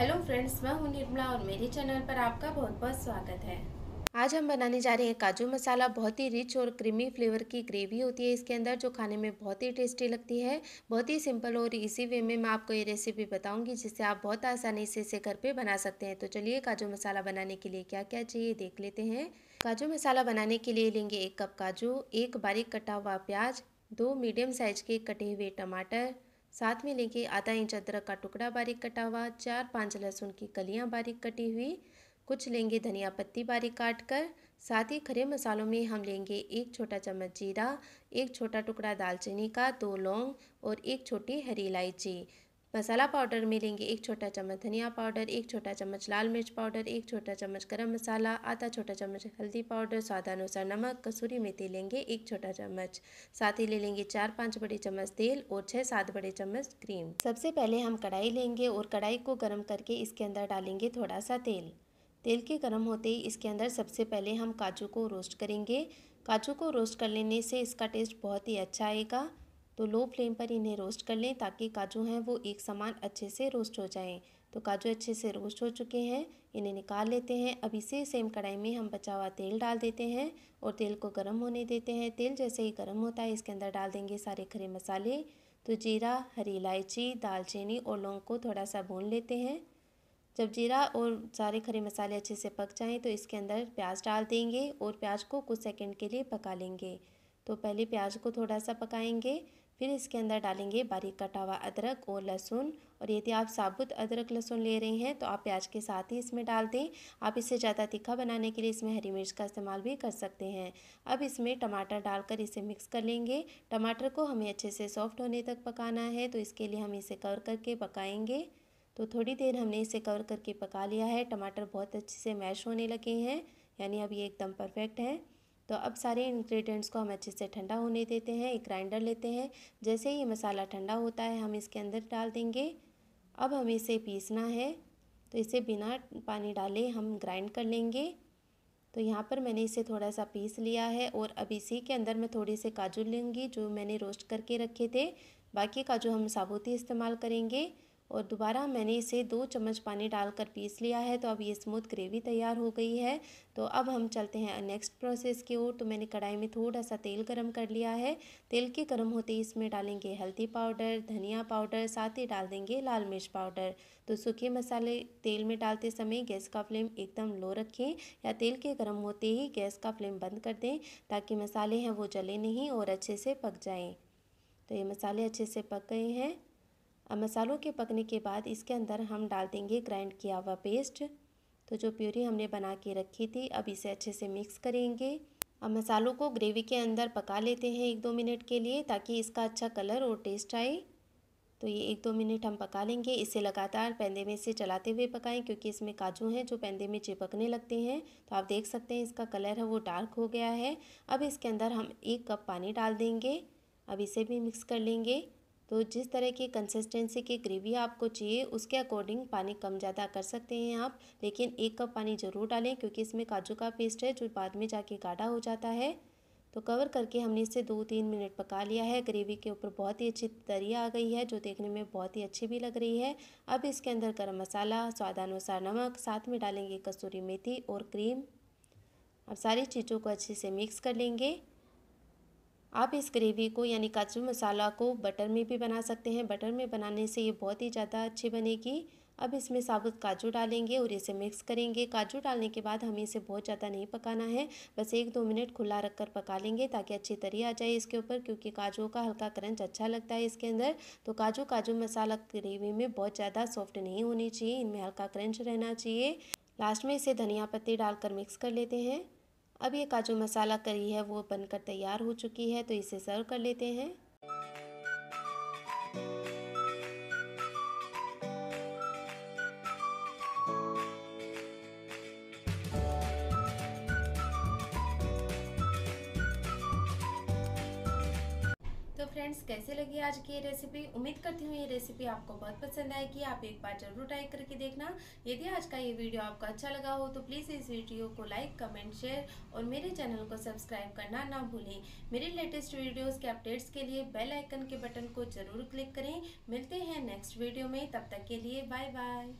Hello friends मैं हूँ निर्मला और मेरे चैनल पर आपका बहुत बहुत स्वागत है। आज हम बनाने जा रहे हैं काजू मसाला, बहुत ही रिच और क्रीमी फ्लेवर की ग्रेवी होती है इसके अंदर, जो खाने में बहुत ही टेस्टी लगती है। बहुत ही सिंपल और इसी वे में मैं आपको ये रेसिपी बताऊँगी जिससे आप बहुत आसानी से इसे घर पे बना सकते हैं। तो चलिए काजू मसाला बनाने के लिए क्या क्या चाहिए देख लेते हैं। काजू मसाला बनाने के लिए लेंगे एक कप काजू, एक बारीक कटा हुआ प्याज, दो मीडियम साइज़ के कटे हुए टमाटर साथ में लेंगे आधा इंच अदरक का टुकड़ा बारीक कटा हुआ, चार पाँच लहसुन की कलियाँ बारीक कटी हुई, कुछ लेंगे धनिया पत्ती बारीक काट कर साथ ही खरे मसालों में हम लेंगे एक छोटा चम्मच जीरा, एक छोटा टुकड़ा दालचीनी का, दो लौंग और एक छोटी हरी इलायची। मसाला पाउडर में लेंगे एक छोटा चम्मच धनिया पाउडर, एक छोटा चम्मच लाल मिर्च पाउडर, एक छोटा चम्मच गरम मसाला, आधा छोटा चम्मच हल्दी पाउडर, स्वादानुसार नमक, कसूरी मेथी लेंगे, एक छोटा चम्मच। साथ ही ले लेंगे चार पाँच बड़े चम्मच तेल और छः सात बड़े चम्मच क्रीम। सबसे पहले हम कढ़ाई लेंगे और कढ़ाई को गर्म करके इसके अंदर डालेंगे थोड़ा सा तेल। तेल के गर्म होते ही इसके अंदर सबसे पहले हम काजू को रोस्ट करेंगे। काजू को रोस्ट कर लेने से इसका टेस्ट बहुत ही अच्छा आएगा। तो लो फ्लेम पर इन्हें रोस्ट कर लें ताकि काजू हैं वो एक समान अच्छे से रोस्ट हो जाएँ। तो काजू अच्छे से रोस्ट हो चुके हैं, इन्हें निकाल लेते हैं। अब इसे सेम कढ़ाई में हम बचा हुआ तेल डाल देते हैं और तेल को गर्म होने देते हैं। तेल जैसे ही गर्म होता है, इसके अंदर डाल देंगे सारे खरे मसाले। तो जीरा, हरी इलायची, दालचीनी और लौंग को थोड़ा सा भून लेते हैं। जब जीरा और सारे खरे मसाले अच्छे से पक जाएँ तो इसके अंदर प्याज डाल देंगे और प्याज को कुछ सेकेंड के लिए पका लेंगे। तो पहले प्याज को थोड़ा सा पकाएँगे। फिर इसके अंदर डालेंगे बारीक कटा हुआ अदरक और लहसुन। और यदि आप साबुत अदरक लहसुन ले रहे हैं तो आप प्याज के साथ ही इसमें डाल दें। आप इसे ज़्यादा तीखा बनाने के लिए इसमें हरी मिर्च का इस्तेमाल भी कर सकते हैं। अब इसमें टमाटर डालकर इसे मिक्स कर लेंगे। टमाटर को हमें अच्छे से सॉफ्ट होने तक पकाना है तो इसके लिए हम इसे कवर करके पकाएँगे। तो थोड़ी देर हमने इसे कवर करके पका लिया है। टमाटर बहुत अच्छे से मैश होने लगे हैं, यानी अब ये एकदम परफेक्ट है। तो अब सारे इंग्रेडिएंट्स को हम अच्छे से ठंडा होने देते हैं, एक ग्राइंडर लेते हैं। जैसे ही मसाला ठंडा होता है, हम इसके अंदर डाल देंगे। अब हमें इसे पीसना है। तो इसे बिना पानी डाले हम ग्राइंड कर लेंगे। तो यहाँ पर मैंने इसे थोड़ा सा पीस लिया है और अब इसी के अंदर मैं थोड़े से काजू लूँगी, जो मैंने रोस्ट करके रखे थे। बाकी काजू हम साबुती इस्तेमाल करेंगे। और दोबारा मैंने इसे दो चम्मच पानी डालकर पीस लिया है तो अब ये स्मूथ ग्रेवी तैयार हो गई है। तो अब हम चलते हैं नेक्स्ट प्रोसेस की ओर। तो मैंने कढ़ाई में थोड़ा सा तेल गरम कर लिया है। तेल के गर्म होते ही इसमें डालेंगे हल्दी पाउडर, धनिया पाउडर, साथ ही डाल देंगे लाल मिर्च पाउडर। तो सूखे मसाले तेल में डालते समय गैस का फ्लेम एकदम लो रखें या तेल के गर्म होते ही गैस का फ्लेम बंद कर दें, ताकि मसाले हैं वो जले नहीं और अच्छे से पक जाएँ। तो ये मसाले अच्छे से पक गए हैं। मसालों के पकने के बाद इसके अंदर हम डाल देंगे ग्राइंड किया हुआ पेस्ट। तो जो प्यूरी हमने बना के रखी थी, अब इसे अच्छे से मिक्स करेंगे। अब मसालों को ग्रेवी के अंदर पका लेते हैं एक दो मिनट के लिए, ताकि इसका अच्छा कलर और टेस्ट आए। तो ये एक दो मिनट हम पका लेंगे। इसे लगातार पैंदे में से चलाते हुए पकाएँ, क्योंकि इसमें काजू हैं जो पैंदे में चिपकने लगते हैं। तो आप देख सकते हैं इसका कलर है, वो डार्क हो गया है। अब इसके अंदर हम एक कप पानी डाल देंगे। अब इसे भी मिक्स कर लेंगे। तो जिस तरह की कंसिस्टेंसी की ग्रेवी आपको चाहिए, उसके अकॉर्डिंग पानी कम ज़्यादा कर सकते हैं आप। लेकिन एक कप पानी ज़रूर डालें, क्योंकि इसमें काजू का पेस्ट है, जो बाद में जाके गाढ़ा हो जाता है। तो कवर करके हमने इसे दो तीन मिनट पका लिया है। ग्रेवी के ऊपर बहुत ही अच्छी तरी आ गई है, जो देखने में बहुत ही अच्छी भी लग रही है। अब इसके अंदर गर्म मसाला, स्वादानुसार नमक, साथ में डालेंगे कसूरी मेथी और क्रीम अब सारी चीज़ों को अच्छे से मिक्स कर लेंगे। आप इस ग्रेवी को यानी काजू मसाला को बटर में भी बना सकते हैं। बटर में बनाने से ये बहुत ही ज़्यादा अच्छी बनेगी। अब इसमें साबुत काजू डालेंगे और इसे मिक्स करेंगे। काजू डालने के बाद हमें इसे बहुत ज़्यादा नहीं पकाना है। बस एक दो मिनट खुला रख कर पका लेंगे ताकि अच्छी तरी आ जाए इसके ऊपर, क्योंकि काजू का हल्का क्रंच अच्छा लगता है इसके अंदर। तो काजू काजू मसाला ग्रेवी में बहुत ज़्यादा सॉफ्ट नहीं होनी चाहिए। इनमें हल्का क्रंच रहना चाहिए। लास्ट में इसे धनिया पत्ती डालकर मिक्स कर लेते हैं। अब ये काजू मसाला करी है, वो बनकर तैयार हो चुकी है तो इसे सर्व कर लेते हैं। फ्रेंड्स कैसे लगी आज की ये रेसिपी उम्मीद करती हूँ ये रेसिपी आपको बहुत पसंद आएगी। आप एक बार ज़रूर ट्राई करके देखना। यदि आज का ये वीडियो आपको अच्छा लगा हो तो प्लीज़ इस वीडियो को लाइक कमेंट शेयर और मेरे चैनल को सब्सक्राइब करना ना भूलें। मेरे लेटेस्ट वीडियोज़ के अपडेट्स के लिए बेल आइकन के बटन को ज़रूर क्लिक करें। मिलते हैं नेक्स्ट वीडियो में। तब तक के लिए बाय बाय